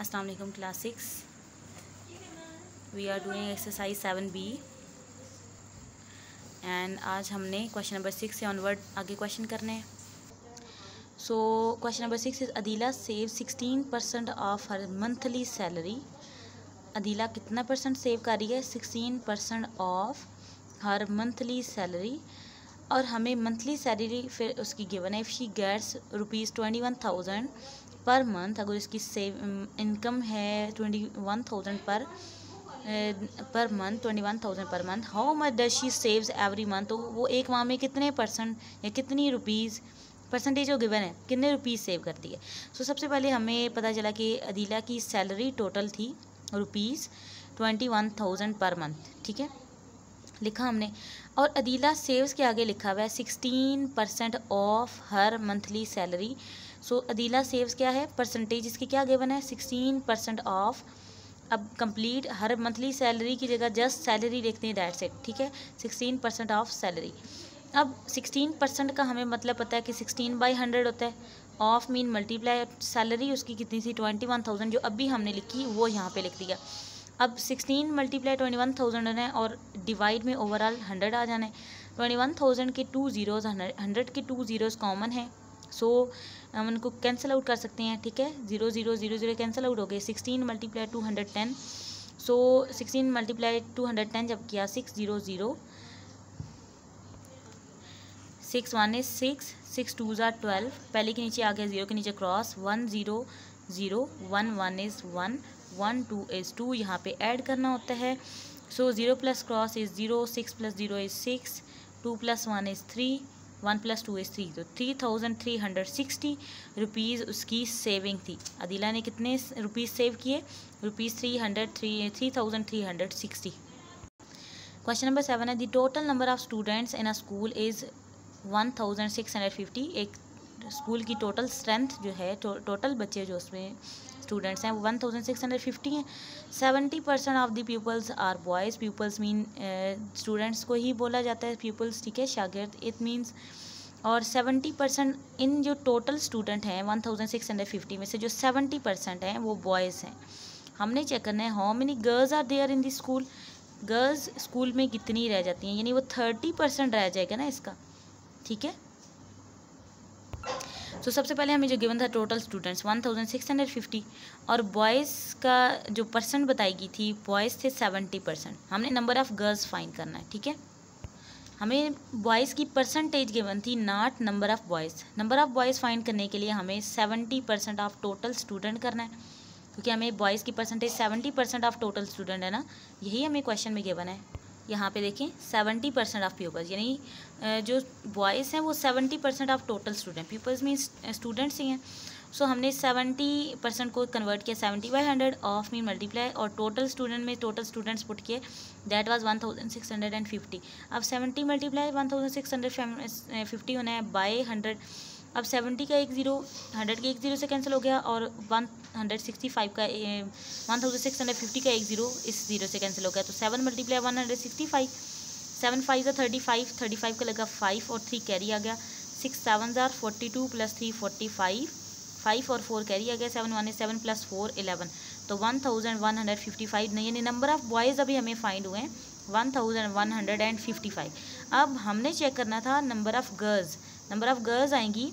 अस्सलाम वालेकुम class six we are doing exercise seven B and आज हमने क्वेश्चन नंबर सिक्स से ऑनवर्ड आगे क्वेश्चन करने हैं। So question number six is Adila save sixteen percent of her monthly salary Adila कितना percent save कर रही है? Sixteen percent of her monthly salary और हमें मंथली सैलरी फिर उसकी गिवन है। If she gets rupees twenty one thousand per month अगर इसकी सेव इनकम है twenty one thousand per per month twenty one thousand per month how much does she saves every month तो वो एक माह में कितने परसेंट या कितनी रुपीज़ परसेंटेज जो गिवन है कितने रुपीज़ सेव करती है? सो so, सबसे पहले हमें पता चला कि अदीला की सैलरी टोटल थी rupees twenty one thousand per month ठीक है? लिखा हमने। और अदीला सेव्स के आगे लिखा हुआ है sixteen percent of her monthly salary so Adila saves क्या है? परसेंटेज इसकी क्या गिवन है? सिक्सटीन परसेंट ऑफ़ अब कंप्लीट हर मंथली सैलरी की जगह जस्ट सैलरी लिखते हैं दैट सेट ठीक है? सिक्सटीन परसेंट ऑफ़ सैलरी अब सिक्सटीन परसेंट का हमें मतलब पता है कि सिक्सटीन बाई हंड्रेड होता है. ऑफ़ मीन मल्टीप्लाई सैलरी उसकी कितनी थी? ट्वेंटी वन थाउज़ेंड जो अभी हमने लिखी वो यहाँ पे लिख दिया. अब sixteen multiply twenty one thousand होना है और डिवाइड में ओवरऑल हंड्रेड आ जाना है. ट्वेंटी वन थाउज़ेंड के टू ज़ीरोज़ हंड्रेड के टू ज़ीरोज़ कॉमन है. सो so, हम उनको कैंसिल आउट कर सकते हैं, ठीक है? Zero zero zero zero cancel out हो गए। Sixteen multiply two hundred ten so sixteen multiply two hundred ten जब किया six zero zero six one is six six two tsar twelve पहले के नीचे आ गया ज़ीरो के नीचे cross one zero zero one one is one one two is two यहाँ पे ऐड करना होता है। So zero plus cross is zero six plus zero is six two plus one is three one plus two is three तो three thousand three hundred sixty rupees उसकी saving थी। अदिला ने कितने रुपीज़ सेव किए? Rupees three hundred three three thousand three hundred sixty. Question number seven है the total number of students in a school is one thousand six hundred fifty एक school की total strength जो है to, total बच्चे जो उसमें students हैं वो one thousand six hundred fifty हैं। Seventy percent of the peoples are boys peoples mean students को ही बोला जाता है पीपल्स ठीक है शागिर्द। इट मीन्स और सेवेंटी परसेंट इन जो टोटल स्टूडेंट हैं one thousand six hundred fifty में से जो सेवेंटी परसेंट हैं वो बॉयज़ हैं। हमने चेक करना है how many girls are there in the school girls school में कितनी रह जाती हैं? यानी वो थर्टी परसेंट रह जाएगा ना इसका ठीक है? तो सबसे पहले हमें जो गिवन था total students one thousand six hundred fifty और बॉयज़ का जो परसेंट बताई गई थी बॉयज़ थे सेवेंटी परसेंट हमने नंबर ऑफ़ गर्ल्स फाइंड करना है, ठीक है? हमें बॉयज़ की परसेंटेज गिवन थी not number of boys number of boys find करने के लिए हमें seventy percent of total student करना है. क्योंकि हमें बॉयज़ की percentage seventy percent of total student है ना, यही हमें क्वेश्चन में गिवन है. यहाँ पे देखें सेवेंटी परसेंट ऑफ़ पीपल्स यानी जो बॉयज़ हैं वो seventy percent of total student peoples में स्टूडेंट्स ही हैं। सो so, हमने सेवेंटी परसेंट को कन्वर्ट किया सेवेंटी बाई हंड्रेड ऑफ़ में मल्टीप्लाई और टोटल स्टूडेंट में टोटल स्टूडेंट्स पुट किए that was one thousand six hundred and fifty अब seventy multiply one thousand six hundred fifty होना है बाई हंड्रेड अब सेवेंटी का एक ज़ीरो, हंड्रेड के एक ज़ीरो से कैंसिल हो गया और वन हंड्रेड सिक्सटी फाइव का one thousand six hundred fifty का एक ज़ीरो इस ज़ीरो से कैंसिल हो गया। तो seven multiply one hundred sixty five, seven five ज़ा थर्टी फाइव थर्टी फाइव का लगा फाइव और थ्री कैरी आ गया। सिक्स सेवन ज़ार forty two plus three forty five five और फोर कैरी आ गया। Seven one seven plus four eleven. तो one thousand one hundred fifty five, नहीं यानी नंबर ऑफ़ बॉयज़ अभी हमें फाइंड हुए हैं। One thousand one hundred and fifty five. अब हमने चेक करना था number of girls. Number of girls आएँगी।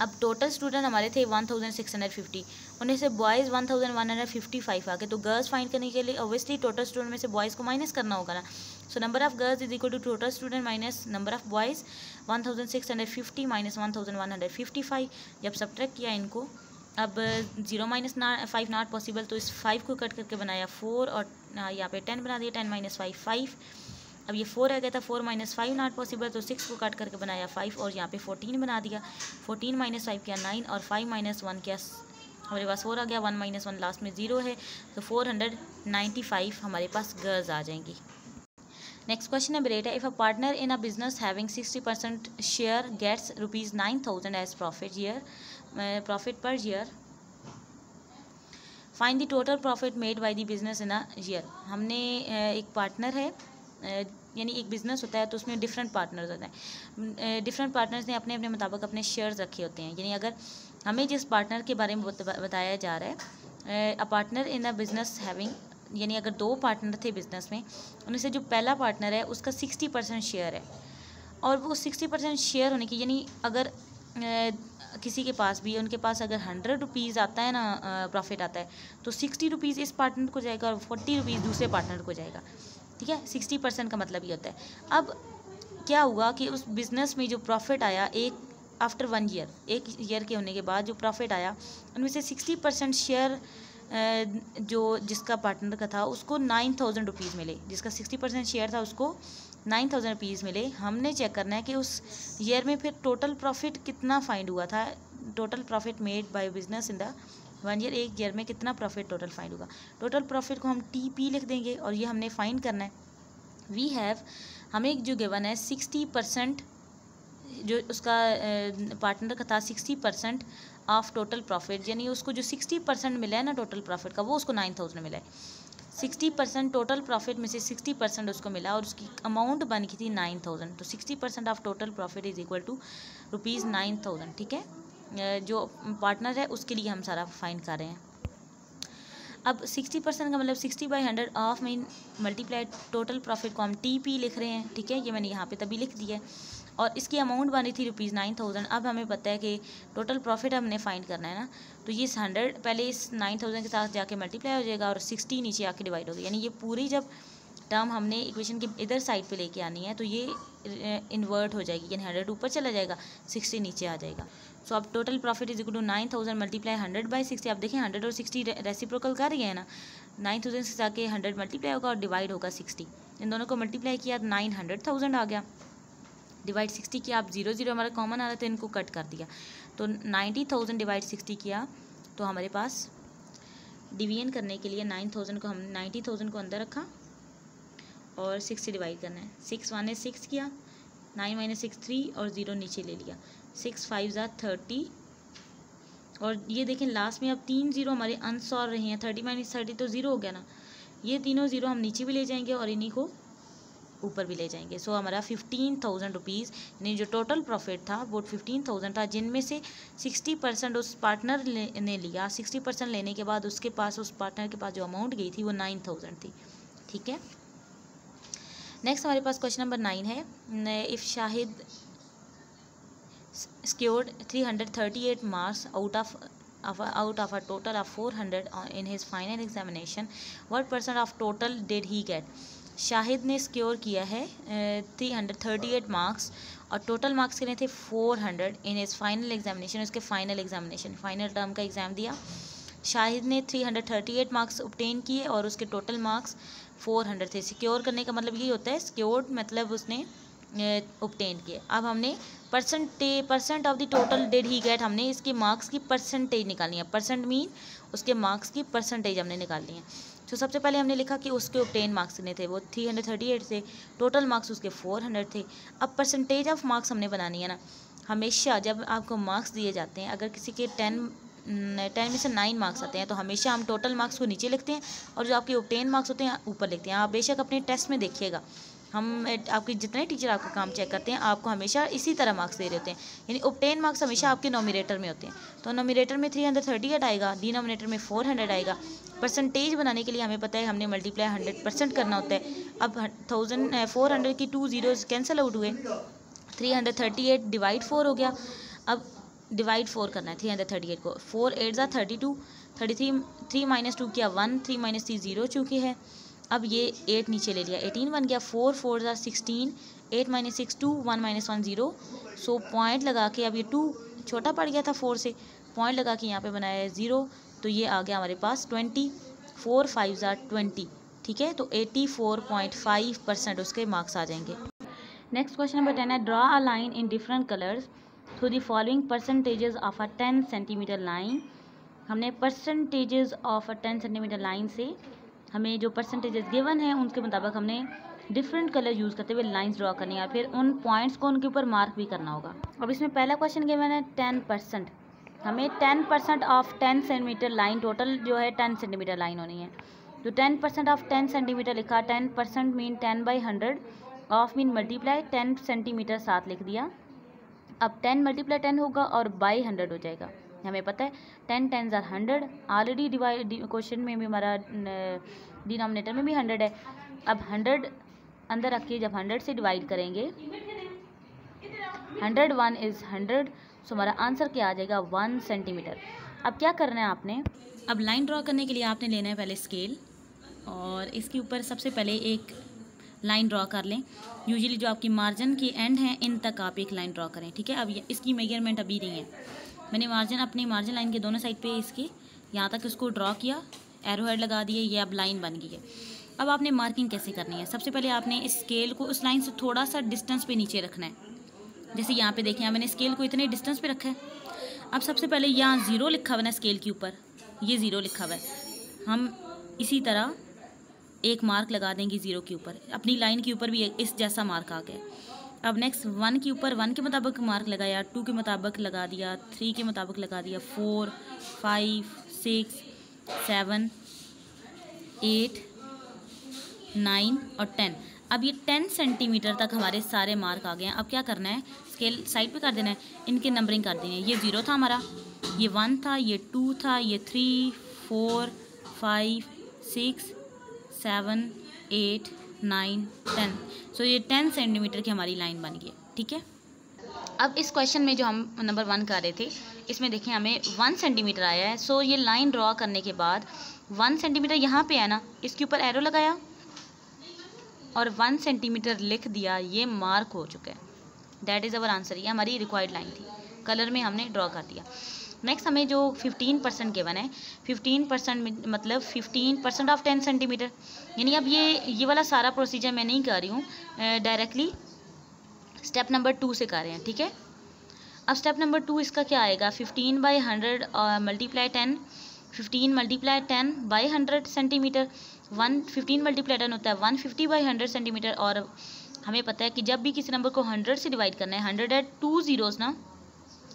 अब टोटल स्टूडेंट हमारे थे one thousand six hundred fifty उन्हें से boys one thousand one hundred fifty five आ गए तो गर्ल्स फाइंड करने के लिए ऑब्वियसली टोटल स्टूडेंट में से बॉयज़ को माइनस करना होगा ना। So number of girls is equal to total student minus number of boys one thousand six hundred fifty minus one thousand one hundred fifty five जब सब्ट्रैक्ट किया इनको, अब zero minus five not possible तो इस five को cut करके बनाया four और यहाँ पे टेन बना दिया टेन माइनस फाइव फाइव अब ये फोर आ गया था four minus five not possible तो सिक्स को काट करके बनाया फाइव और यहाँ पे फोर्टीन बना दिया। फोर्टीन माइनस फाइव किया नाइन और फाइव माइनस वन किया हमारे पास फोर आ गया वन माइनस वन लास्ट में ज़ीरो है तो फोर हंड्रेड नाइन्टी फाइव हमारे पास गर्ल्स आ जाएँगी। नेक्स्ट क्वेश्चन नंबर एट है if a partner in a business having sixty percent share gets rupees nine thousand as profit year profit per year find the total profit made by the business in a year हमने एक partner है यानी एक business होता है तो उसमें different partners होते हैं। डिफरेंट पार्टनर्स ने अपने अपने मुताबिक अपने शेयर्स रखे होते हैं। यानी अगर हमें जिस पार्टनर के बारे में बताया जा रहा है, a partner in a business having यानी अगर दो पार्टनर थे बिज़नेस में उनमें से जो पहला पार्टनर है, उसका सिक्सटी परसेंट शेयर है। और वो सिक्सटी परसेंट शेयर होने की, यानी अगर किसी के पास भी, उनके पास अगर हंड्रेड रुपीज़ आता है ना प्रॉफिट आता है तो सिक्सटी रुपीज़ इस पार्टनर को जाएगा और फोर्टी रुपीज़ दूसरे पार्टनर को जाएगा। ठीक है? सिक्सटी परसेंट का मतलब ये होता है। अब क्या हुआ कि उस बिज़नेस में जो प्रॉफिट आया एक आफ्टर वन ईयर एक ईयर के होने के बाद जो प्रॉफिट आया, उनमें से सिक्सटी परसेंट शेयर जो जिसका पार्टनर का था, उसको नाइन थाउज़ेंड रुपीज़ मिले। जिसका सिक्सटी परसेंट शेयर था, उसको नाइन थाउज़ेंड रुपीज़ मिले। हमने चेक करना है कि उस ईयर में फिर टोटल प्रॉफिट कितना फाइंड हुआ था। Total profit made by business in the one year, एक ईयर में कितना प्रॉफिट टोटल फाइंड होगा? टोटल प्रॉफिट को हम टी पी लिख देंगे और ये हमने फाइंड करना है। वी हैव हमें जो गिवन है सिक्सटी परसेंट जो उसका पार्टनर का था sixty percent of total profit यानी उसको जो सिक्सटी परसेंट मिला है ना टोटल प्रॉफिट का, वो उसको नाइन थाउज़ेंड मिला है। सिक्सटी परसेंट टोटल प्रॉफिट में से सिक्सटी परसेंट उसको मिला और उसकी अमाउंट बन गई थी नाइन थाउज़ेंड तो sixty percent of total profit is equal to rupees nine thousand ठीक है? जो पार्टनर है, उसके लिए हम सारा फाइन कर रहे हैं। अब सिक्सटी परसेंट का मतलब sixty by hundred of mean multiply total profit को हम टी पी लिख रहे हैं, ठीक है? ये मैंने यहाँ पे तभी लिख दिया है। और इसकी अमाउंट बनी थी रुपीज़ नाइन थाउज़ेंड अब हमें पता है कि टोटल प्रॉफिट हमने फाइंड करना है ना? तो ये हंड्रेड पहले इस नाइन थाउज़ेंड के साथ जाके मल्टीप्लाई हो जाएगा और सिक्सटी नीचे आके डिवाइड होगी यानी ये पूरी जब टर्म हमने इक्वेशन के इधर साइड पे लेके आनी है तो ये इन्वर्ट हो जाएगी, यानी हंड्रेड ऊपर चला जाएगा सिक्सटी नीचे आ जाएगा। सो अब total profit is equal to nine thousand multiply hundred by sixty आप देखें हंड्रेड और सिक्सटी रेसिप्रोकल कर रही है ना नाइन थाउज़ेंड से जाके हंड्रेड मल्टीप्लाई होगा और डिवाइड होगा सिक्सटी इन दोनों को मल्टीप्लाई किया नाइन हंड्रेड थाउज़ेंड आ गया। डिवाइड सिक्सटी किया आप ज़ीरो ज़ीरो हमारा कॉमन आ रहा था इनको कट कर दिया। तो नाइन्टी थाउज़ेंड डिवाइड सिक्सटी किया तो हमारे पास डिवीज़न करने के लिए नाइन थाउज़ेंड को हम नाइन्टी थाउज़ेंड को अंदर रखा और सिक्स से डिवाइड करना है। सिक्स वन ने सिक्स किया नाइन माइनस सिक्स थ्री और ज़ीरो नीचे ले लिया। सिक्स फाइव ज़ा थर्टी और ये देखें लास्ट में अब तीन ज़ीरो हमारे अनसॉल्व रहे हैं। थर्टी माइनस थर्टी तो ज़ीरो हो गया ना। ये तीनों ज़ीरो हम नीचे भी ले जाएँगे और इन्हीं को ऊपर भी ले जाएँगे। सो हमारा फिफ्टीन थाउज़ेंड रुपीज़ यानी जो टोटल प्रॉफिट था, वो फिफ्टीन थाउज़ेंड था। जिनमें से सिक्सटी परसेंट उस पार्टनर ने लिया। सिक्सटी परसेंट लेने के बाद उसके पास, उस पार्टनर के पास जो अमाउंट गई थी, वो नाइन थाउज़ेंड थी। ठीक है? नेक्स्ट हमारे पास क्वेश्चन नंबर नाइन है। If Shahid secured three hundred thirty eight marks out of out of a total of 400 in his final examination, what percent of total did he get? Shahid ने secure किया है three hundred thirty eight marks और total marks कितने थे four hundred in his final examination उसके final examination final term का exam दिया। शाहिद ने three hundred thirty eight marks obtain किए, और उसके टोटल मार्क्स फोर हंड्रेड थे। सिक्योर करने का मतलब यही होता है सिक्योर्ड मतलब उसने ऑप्टेन किए अब हमने percent percent of the total did he get हमने इसके मार्क्स की परसेंटेज निकालनी है। परसेंट मीन उसके मार्क्स की परसेंटेज हमने निकालनी है। तो सबसे पहले हमने लिखा कि उसके ऑप्टेन मार्क्स कितने थे? वो थ्री हंड्रेड थर्टी एट थे। टोटल मार्क्स उसके फोर हंड्रेड थे। अब परसेंटेज ऑफ़ मार्क्स हमने बनानी है ना। हमेशा जब आपको मार्क्स दिए जाते हैं, अगर किसी के टेन टेन में से नाइन मार्क्स आते हैं तो हमेशा हम टोटल मार्क्स को नीचे लिखते हैं और जो आपके ऑप्टेन मार्क्स होते हैं, ऊपर लिखते हैं। आप बेशक अपने टेस्ट में देखिएगा। हम आपके जितने टीचर आपका काम चेक करते हैं, आपको हमेशा इसी तरह मार्क्स दे रहे होते हैं। यानी ओपटेन मार्क्स हमेशा आपके नोमिनेटर में होते हैं। तो नोमिनेटर में थ्री हंड्रेड थर्टी एट आएगा डिनोमिनेटर में फोर हंड्रेड आएगा। परसेंटेज बनाने के लिए हमें पता है, हमने मल्टीप्लाई हंड्रेड परसेंट करना होता है। अब थाउज़ेंड फोर हंड्रेड की टू जीरोज कैंसिल आउट हुए। Three hundred thirty eight divide four हो गया। अब डिवाइड फोर करना है थ्री हंड्रेड थर्टी एट को। फोर एट ज़ा thirty two thirty three three minus two किया one three minus three zero चूँकि है। अब ये एट नीचे ले लिया। एटीन बन गया। फोर फोर ज़ा sixteen eight minus six two one minus one zero so point लगा के अब ये टू छोटा पड़ गया था फोर से। पॉइंट लगा के यहाँ पे बनाया है ज़ीरो तो ये आ गया हमारे पास ट्वेंटी फोर फाइव ज़ा ट्वेंटी ठीक है? तो eighty four point five percent उसके मार्क्स आ जाएँगे। नेक्स्ट क्वेश्चन नंबर टेन है। Draw a line in different colours through the following percentages of a ten centimetre line हमने percentages of a ten centimetre line से हमें जो percentages given है, उनके मुताबिक हमने डिफरेंट कलर यूज़ करते हुए लाइंस ड्रॉ करनी है। फिर उन पॉइंट्स को उनके ऊपर मार्क भी करना होगा। अब इसमें पहला क्वेश्चन गिवन है टेन परसेंट हमें ten percent of ten centimetre line total जो है टेन सेंटीमीटर लाइन होनी है। तो ten percent of ten centimetre लिखा ten percent mean ten by hundred of mean multiply ten centimetre साथ लिख दिया। अब टेन मल्टीप्लाई टेन होगा और बाई हंड्रेड हो जाएगा। हमें पता है, टेन टेन ज़ार हंड्रेड। ऑलरेडी डिवाइड क्वेश्चन में भी हमारा डिनोमिनेटर में भी हंड्रेड है। अब हंड्रेड अंदर रखिए, जब हंड्रेड से डिवाइड करेंगे, hundred one is hundred so हमारा आंसर क्या आ जाएगा? One centimetre. अब क्या करना है आपने? अब लाइन ड्रॉ करने के लिए आपने लेना है पहले स्केल, और इसके ऊपर सबसे पहले एक लाइन ड्रॉ कर लें। यूजुअली जो आपकी मार्जिन की एंड हैं, इन तक आप एक लाइन ड्रॉ करें, ठीक है? अब इसकी मेज़रमेंट अभी नहीं है। मैंने मार्जिन अपनी मार्जिन लाइन के दोनों साइड पे इसकी, यहाँ तक इसको ड्रॉ किया एरो हेड लगा दिए, ये अब लाइन बन गई है। अब आपने मार्किंग कैसे करनी है? सबसे पहले आपने इस स्केल को, उस लाइन से थोड़ा सा डिस्टेंस पे नीचे रखना है। जैसे यहाँ पे देखें मैंने स्केल को इतने डिस्टेंस पे रखा है। अब सबसे पहले यहाँ ज़ीरो लिखा हुआ है स्केल के ऊपर। ये ज़ीरो लिखा हुआ है। हम इसी तरह एक मार्क लगा देंगी ज़ीरो के ऊपर। अपनी लाइन के ऊपर भी इस जैसा मार्क आ गया। अब नेक्स्ट वन के ऊपर वन के मुताबिक मार्क लगाया टू के मुताबिक लगा दिया थ्री के मुताबिक लगा दिया four five six seven eight nine और टेन अब ये टेन सेंटीमीटर तक हमारे सारे मार्क आ गए हैं। अब क्या करना है? स्केल साइड पे कर देना है। इनके नंबरिंग कर देनी है। ये ज़ीरो था हमारा। ये वन था, ये टू था, ये three four five six seven, eight, nine, ten. So ये टेन सेंटीमीटर की हमारी लाइन बन गई, ठीक है? अब इस क्वेश्चन में जो हम नंबर वन कर रहे थे, इसमें देखें हमें वन सेंटीमीटर आया है। सो ये लाइन ड्रॉ करने के बाद वन सेंटीमीटर यहाँ पे है ना? इसके ऊपर एरो लगाया और वन सेंटीमीटर लिख दिया, ये मार्क हो चुका है। दैट इज़ अवर आंसर ये हमारी रिक्वायर्ड लाइन थी। कलर में हमने ड्रॉ कर दिया। नेक्स्ट हमें जो फिफ्टीन परसेंट गिवन है फिफ्टीन परसेंट मतलब fifteen percent of ten centimetre यानी अब ये ये वाला सारा प्रोसीजर मैं नहीं कर रही हूँ डायरेक्टली स्टेप नंबर टू से कर रहे हैं, ठीक है? अब स्टेप नंबर टू इसका क्या आएगा? Fifteen by hundred multiply ten fifteen multiply ten by hundred centimetre one fifteen multiply ten होता है one fifty by hundred centimetre और हमें पता है कि जब भी किसी नंबर को हंड्रेड से डिवाइड करना है हंड्रेड है टू ज़ीरोज़ ना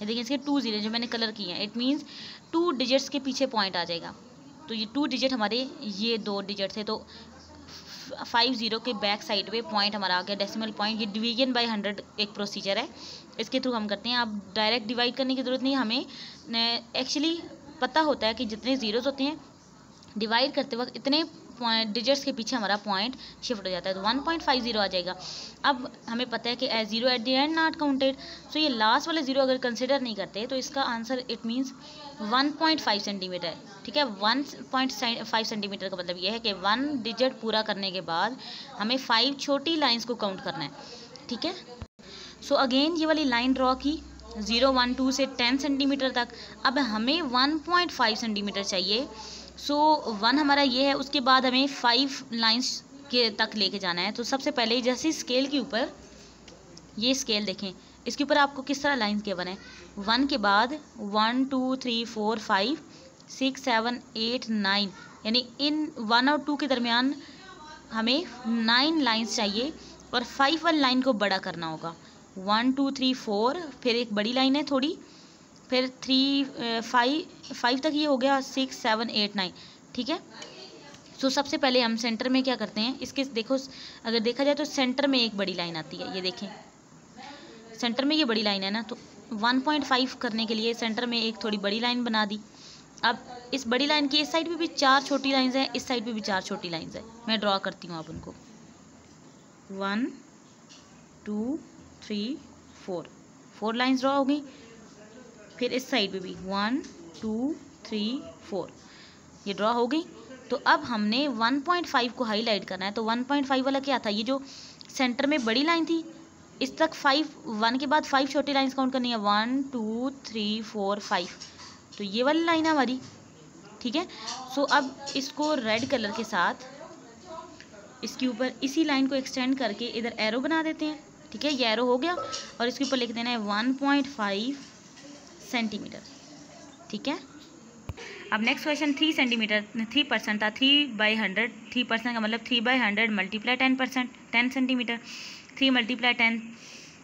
ये देखिए, इसके टू ज़ीरो जो मैंने कलर किए हैं इट मीन्स टू डिजिट्स के पीछे पॉइंट आ जाएगा। तो ये टू डिजिट हमारे, ये दो डिजिट थे तो फाइव ज़ीरो के बैक साइड पे पॉइंट हमारा आ गया डेसिमल पॉइंट ये डिवीज़न बाय हंड्रेड एक प्रोसीजर है। इसके थ्रू हम करते हैं, आप डायरेक्ट डिवाइड करने की ज़रूरत नहीं, हमें एक्चुअली पता होता है कि जितने ज़ीरोज़ होते हैं डिवाइड करते वक्त इतने पॉइंट डिजिट्स के पीछे हमारा पॉइंट शिफ्ट हो जाता है तो वन पॉइंट फाइव ज़ीरो आ जाएगा। अब हमें पता है कि as zero at the end not counted so ये लास्ट वाले ज़ीरो अगर कंसिडर नहीं करते तो इसका answer it means one point five centimetre है, ठीक है? वन पॉइंट फाइव सेंटीमीटर का मतलब ये है कि वन डिजिट पूरा करने के बाद हमें फाइव छोटी लाइन्स को काउंट करना है, ठीक है? सो अगेन ये वाली लाइन ड्रॉ की ज़ीरो वन टू से टेन सेंटीमीटर तक। अब हमें वन पॉइंट फाइव सेंटीमीटर चाहिए। सो वन हमारा ये है, उसके बाद हमें फाइव लाइन्स के तक लेके जाना है। तो सबसे पहले जैसे स्केल के ऊपर, ये स्केल देखें, इसके ऊपर आपको किस तरह लाइंस के बने? वन के बाद one two three four five six seven eight nine यानी इन वन और टू के दरमियान हमें नाइन लाइंस चाहिए और फाइव वाली लाइन को बड़ा करना होगा। वन टू थ्री फोर फिर एक बड़ी लाइन है थोड़ी। फिर थ्री फाइव फाइव तक ये हो गया सिक्स सेवन एट नाइन ठीक है? सो so, सबसे पहले हम सेंटर में क्या करते हैं? इसके देखो अगर देखा जाए तो सेंटर में एक बड़ी लाइन आती है ये देखें। सेंटर में ये बड़ी लाइन है ना तो 1.5 करने के लिए सेंटर में एक थोड़ी बड़ी लाइन बना दी। अब इस बड़ी लाइन की इस साइड पे भी चार छोटी लाइंस हैं इस साइड पे भी चार छोटी लाइंस हैं। मैं ड्रॉ करती हूँ आप उनको। One two three four four lines draw हो गई। फिर इस साइड पे भी। वन टू थ्री फोर ये ड्रॉ हो गई। तो अब हमने 1.5 को हाईलाइट करना है। तो 1.5 वाला क्या था? ये जो सेंटर में बड़ी लाइन थी, इस तक फाइव वन के बाद फाइव छोटी लाइंस काउंट करनी है। One two three four five तो ये वाली लाइन है हमारी। ठीक है? सो अब इसको रेड कलर के साथ, इसके ऊपर इसी लाइन को एक्सटेंड करके इधर एरो बना देते हैं। ठीक है? ये एरो हो गया और इसके ऊपर लिख देना है वन पॉइंट फाइव सेंटीमीटर ठीक है? अब next question three centimetre three percent था three by hundred three percent का मतलब three by hundred multiply ten percent ten centimetre three multiply ten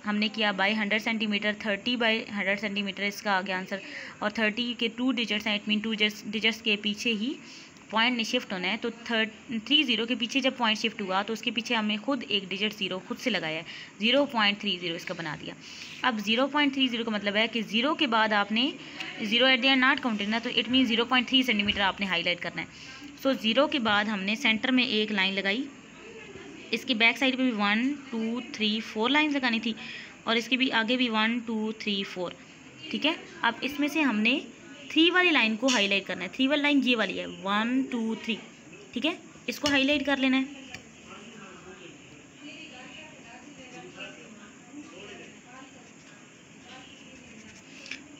हमने किया by hundred centimetre thirty by hundred centimetre इसका आ गया आंसर और थर्टी के टू डिजिट्स हैं इट मीन टू डिजिट्स के पीछे ही पॉइंट ने शिफ्ट होना है तो थर्ड थ्री ज़ीरो के पीछे जब पॉइंट शिफ्ट हुआ तो उसके पीछे हमने खुद एक डिजिट ज़ीरो खुद से लगाया ज़ीरो पॉइंट थ्री ज़ीरो इसका बना दिया। अब ज़ीरो पॉइंट थ्री ज़ीरो का मतलब है कि ज़ीरो के बाद आपने zero at there not counted ना तो it mean zero point three centimetre आपने हाईलाइट करना है। सो so, ज़ीरो के बाद हमने सेंटर में एक लाइन लगाई। इसकी बैक साइड पे भी one two three four line लगानी थी और इसके भी आगे भी वन टू थ्री फोर ठीक है? अब इसमें से हमने थ्री वाली लाइन को हाईलाइट करना है। थ्री वाली लाइन ये वाली है। वन टू थ्री ठीक है? इसको हाईलाइट कर लेना है।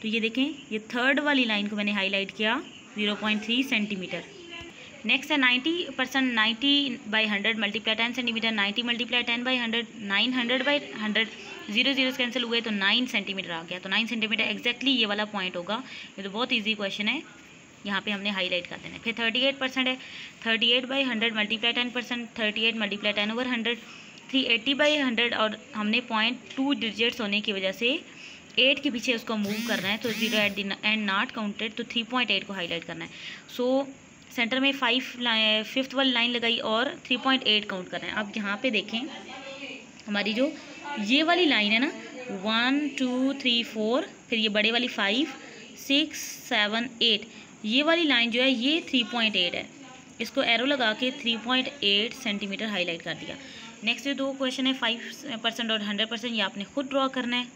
तो ये देखें, ये थर्ड वाली लाइन को मैंने हाईलाइट किया zero point three centimetre next है ninety percent ninety by hundred multiply ten centimetre ninety multiply ten by hundred nine hundred by hundred zero zero cancel हुए तो नाइन सेंटीमीटर आ गया। तो नाइन सेंटीमीटर एक्जैक्टली ये वाला point होगा। ये तो बहुत ईजी क्वेश्चन है। यहाँ पे हमने हाईलाइट कर देना है। फिर थर्टी एट परसेंट है। Thirty eight by hundred multiply ten percent thirty eight multiply ten over hundred three eighty by hundred और हमने पॉइंट टू डिजिट्स होने की वजह से एट के पीछे उसको मूव करना है तो zero at the end not counted तो थ्री पॉइंट एट को हाईलाइट करना है। सो so, सेंटर में फाइव फिफ्थ वाली लाइन लगाई और थ्री पॉइंट एट काउंट करना है। आप यहाँ पे देखें, हमारी जो ये वाली लाइन है ना वन टू थ्री फोर फिर ये बड़े वाली फाइव सिक्स सेवन एट ये वाली लाइन जो है, ये थ्री पॉइंट एट है। इसको एरो लगा के three point eight centimetre highlight कर दिया। नेक्स्ट जो दो क्वेश्चन है फाइव परसेंट और हंड्रेड परसेंट ये आपने खुद ड्रॉ करना है।